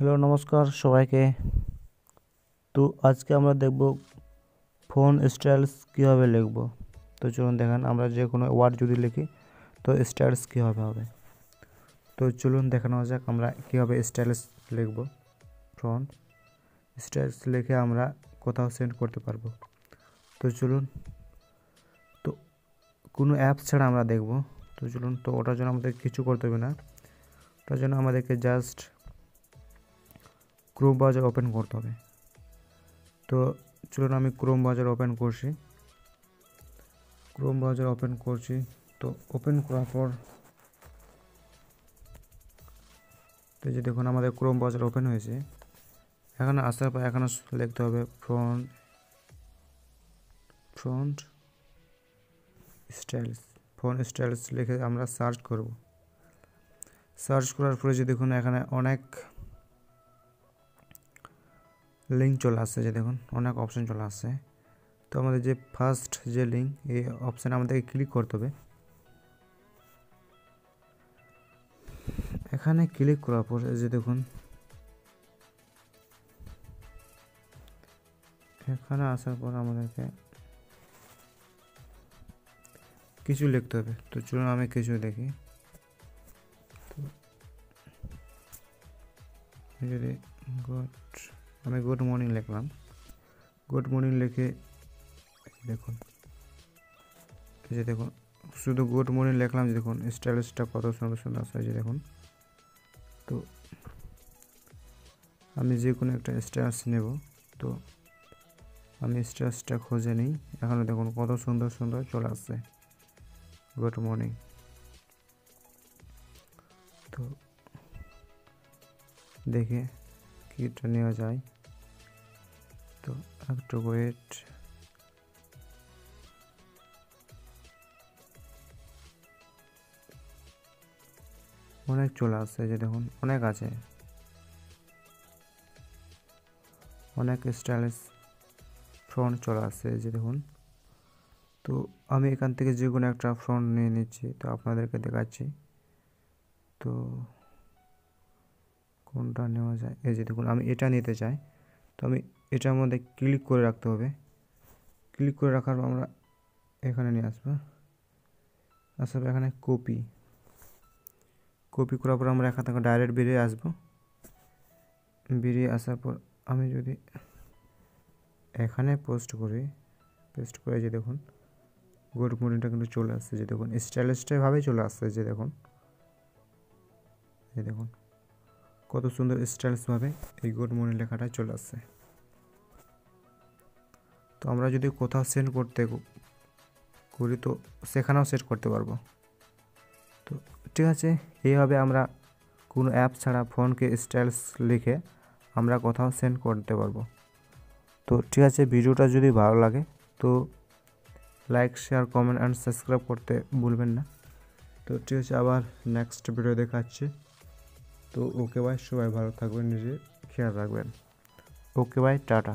Hello, নমস্কার সবাইকে। তো আজকে আমরা দেখব ফোন স্টাইলস কীভাবে লিখব। তো চলুন দেখেন, আমরা যে কোনো ওয়ার্ড যদি লিখি, তো স্টাইলস কীভাবে হবে? তো চলুন দেখানো যাক আমরা কীভাবে স্টাইলস লিখব। ফোন স্টাইলস লিখে আমরা কোথাও সেন্ড করতে পারব। তো চলুন, তো কোনো অ্যাপস ছাড়া আমরা দেখব। তো চলুন, তো ওটার জন্য আমাদের কিছু করতে হবে না। ওটার জন্য আমাদেরকে জাস্ট ক্রোম ব্রাউজার ওপেন করতে হবে। তো চলুন আমি ক্রোম ব্রাউজার ওপেন করছি। ক্রোম ব্রাউজার ওপেন করছি। তো ওপেন করার পর তো যে দেখুন আমাদের ক্রোম ব্রাউজার ওপেন হয়েছে। এখানে আসার পর এখানে লিখতে হবে font font styles font styles লিখে আমরা সার্চ করব। সার্চ করার পরে যে দেখুন এখানে অনেক লিঙ্ক চলে আসছে যে দেখুন, অনেক অপশান চলে আসছে। তো আমাদের যে ফার্স্ট যে লিঙ্ক এই অপশানে আমাদেরকে ক্লিক করতে হবে। এখানে ক্লিক করার পর যে দেখুন, এখানে আসার পর আমাদেরকে কিছু লিখতে হবে। তো চলুন আমি কিছু দেখি। তো, যদি গুড আমি গুড মর্নিং লিখলাম। গুড মর্নিং লিখে দেখুন। এই যে দেখুন, শুধু গুড মর্নিং লিখলাম যে দেখুন স্টাইলিশটা কত সুন্দর সুন্দর আছে যে দেখুন। তো আমি যে কোনো একটা স্ট্যাটাস নেব, তো আমি স্ট্যাটাসটা খুঁজে নিই। এখানে দেখুন কত সুন্দর সুন্দর চলে আসছে। গুড মর্নিং তো দেখে কিটা নেওয়া যায়। তো একটু ওয়েট অনেক চলে আসছে যে দেখুন, অনেক আছে। অনেক স্টাইলিশ ফ্রন্ট চলে আসছে যে দেখুন। তো আমি এখান থেকে যে কোনো একটা ফ্রন্ট নিয়ে নিচ্ছি, তো আপনাদেরকে দেখাচ্ছি। তো কোনটা নেওয়া যায়? এই যে দেখুন, আমি এটা নিতে চাই। তো আমি এটার মধ্যে ক্লিক করে রাখতে হবে। ক্লিক করে রাখার পর আমরা এখানে নিয়ে আসব। আসার এখানে কপি কপি করার পর আমরা এখান থেকে ডাইরেক্ট বেরিয়ে আসব। বেরিয়ে আসার পর আমি যদি এখানে পোস্ট করি পোস্ট করে যে দেখুন গোড মনিটা কিন্তু চলে আসছে, যে দেখুন স্টাইলিশটাইভাবেই চলে আসছে, যে দেখুন, এই দেখুন, কত সুন্দর স্টাইলসভাবে এই গুড মর্নিং লেখাটা চলে আসছে। তো আমরা যদি কোথাও সেন্ড করতে করি তো সেখানেও সেট করতে পারব। তো ঠিক আছে, এইভাবে আমরা কোনো অ্যাপ ছাড়া ফোনকে স্টাইলস লিখে আমরা কোথাও সেন্ড করতে পারব। তো ঠিক আছে, ভিডিওটা যদি ভালো লাগে তো like share comment and subscribe করতে ভুলবেন না। তো ঠিক আছে, আবার নেক্সট ভিডিও দেখাচ্ছি। তো ওকে ভাই সবাই ভালো থাকবেন, নিজে খেয়াল রাখবেন। ওকে ভাই টাটা।